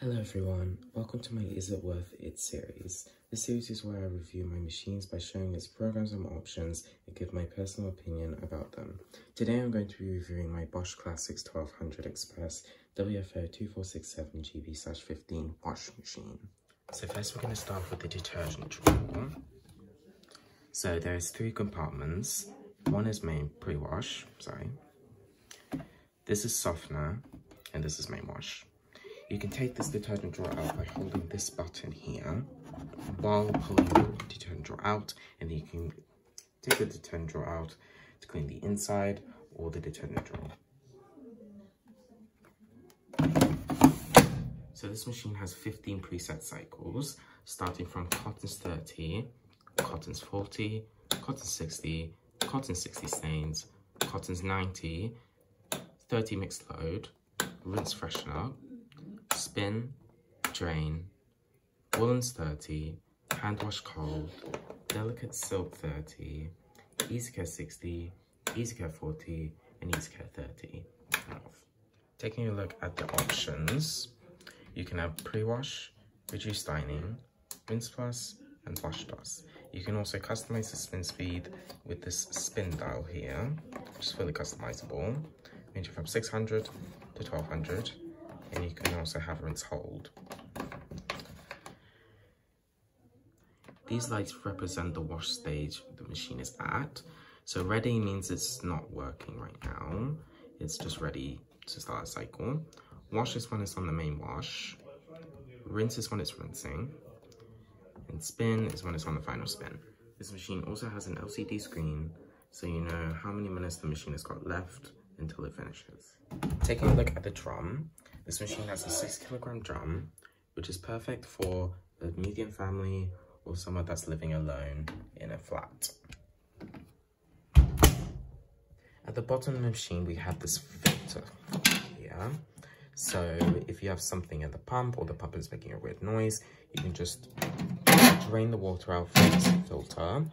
Hello everyone, welcome to my Is It Worth It series. This series is where I review my machines by showing its programs and options and give my personal opinion about them. Today I'm going to be reviewing my Bosch Classixx 1200 Express WFO 2467GB-15 wash machine. So first we're going to start with the detergent drawer. So there's three compartments. One is main pre-wash, sorry. This is softener, and this is main wash. You can take this detergent drawer out by holding this button here while pulling the detergent drawer out and then you can take the detergent drawer out to clean the inside or the detergent drawer. So this machine has 15 preset cycles starting from cottons 30, cottons 40, cotton 60, cotton 60 stains, cottons 90, 30 mixed load, rinse freshener, spin, drain, woolens 30, hand wash cold, delicate silk 30, easy care 60, easy care 40, and easy care 30. Taking a look at the options, you can have pre-wash, reduced staining, rinse plus, and wash plus. You can also customize the spin speed with this spin dial here, which is fully customizable, ranging from 600 to 1200 and you can also have rinse hold. These lights represent the wash stage the machine is at. So ready means it's not working right now. It's just ready to start a cycle. Wash is when it's on the main wash. Rinse is when it's rinsing. And spin is when it's on the final spin. This machine also has an LCD screen, so you know how many minutes the machine has got left until it finishes. Taking a look at the drum, this machine has a 6 kilogram drum, which is perfect for a medium family or someone that's living alone in a flat. At the bottom of the machine, we have this filter here. So if you have something in the pump or the pump is making a weird noise, you can just drain the water out from this filter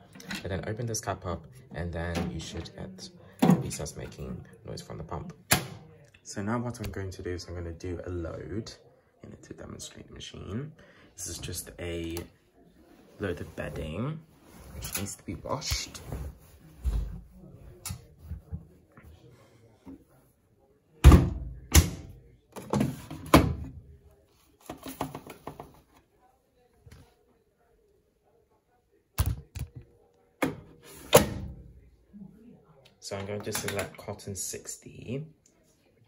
and then open this cap up and then you should get it starts making noise from the pump. So now what I'm going to do is I'm going to do a load in it to demonstrate the machine. This is just a load of bedding, which needs to be washed. So I'm going to select cotton 60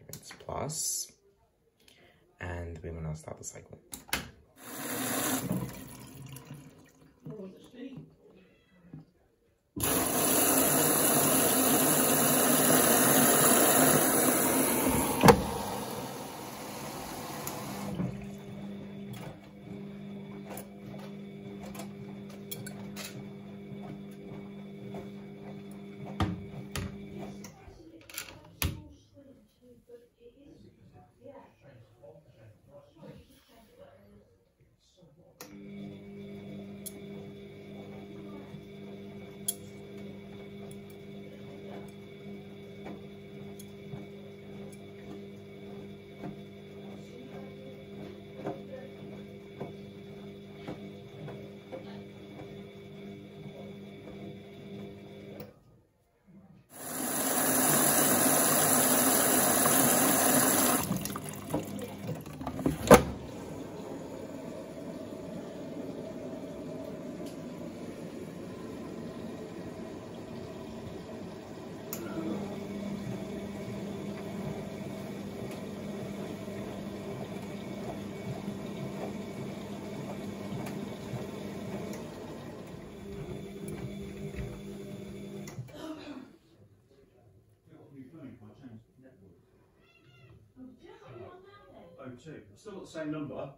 it's plus, and we will now start the cycle. I've still got the same number.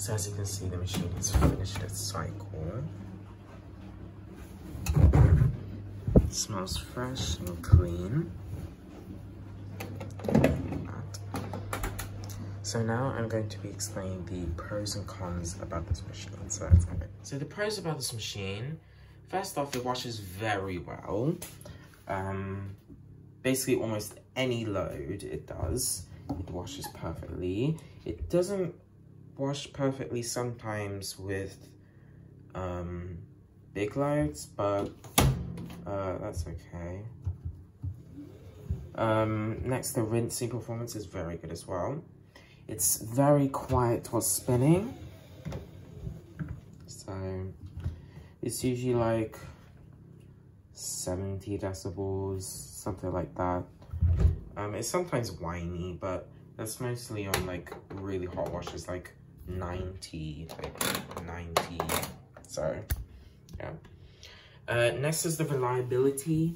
So as you can see, the machine has finished its cycle. It smells fresh and clean. So now I'm going to be explaining the pros and cons about this machine. So go. So the pros about this machine, first off, it washes very well. Um, basically almost any load it does, it washes perfectly. It doesn't wash perfectly sometimes with um, big loads, but uh, that's okay. Um, next, the rinsing performance is very good as well. It's very quiet while spinning. So it's usually like 70 decibels, something like that. Um, it's sometimes whiny, but that's mostly on like really hot washes, like 90, like 90. So, yeah. Uh, next is the reliability.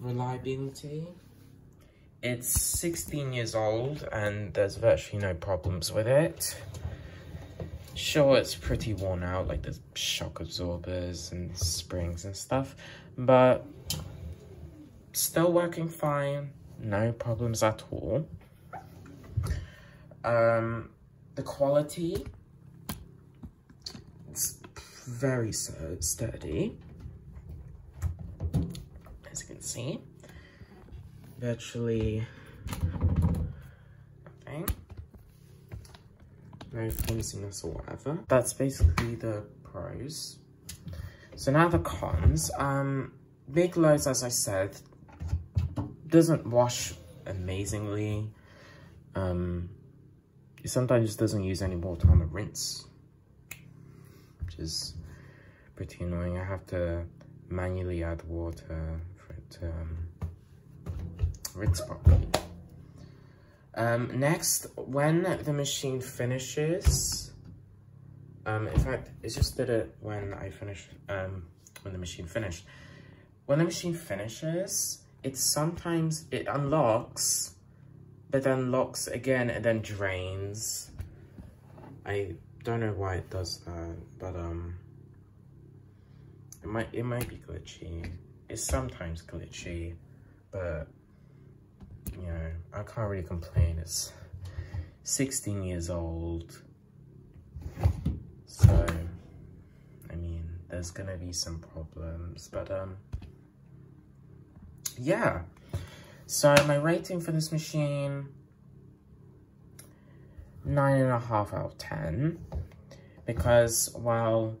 Reliability. It's 16 years old and there's virtually no problems with it. Sure, it's pretty worn out, like the shock absorbers and springs and stuff, but still working fine, no problems at all. Um, the quality, it's very sturdy, as you can see virtually nothing. No flimsiness or whatever. That's basically the pros. So now the cons. Um, big loads, as I said, doesn't wash amazingly. Um, it sometimes doesn't use any water on the rinse, which is pretty annoying. I have to manually add water for it to um, rinse properly. Um, next, when the machine finishes, um, in fact, it just did it when I finished, um, when the machine finished. When the machine finishes, it sometimes, it unlocks, but then locks again and then drains. I don't know why it does that, but um, it might, it might be glitchy. It's sometimes glitchy, but you know, I can't really complain. It's 16 years old. So, I mean, there's gonna be some problems, but um, yeah. So my rating for this machine, nine and a half out of 10. Because while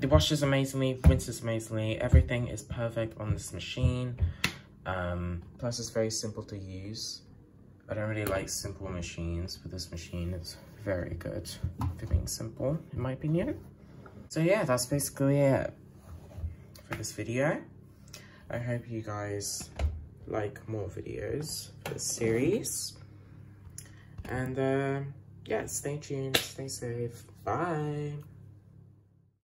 it washes amazingly, rinses amazingly, everything is perfect on this machine. Um, plus it's very simple to use. I don't really like simple machines, but this machine is very good for being simple, in my opinion. So yeah, that's basically it for this video. I hope you guys like more videos for the series. And uh, yeah, stay tuned, stay safe, bye.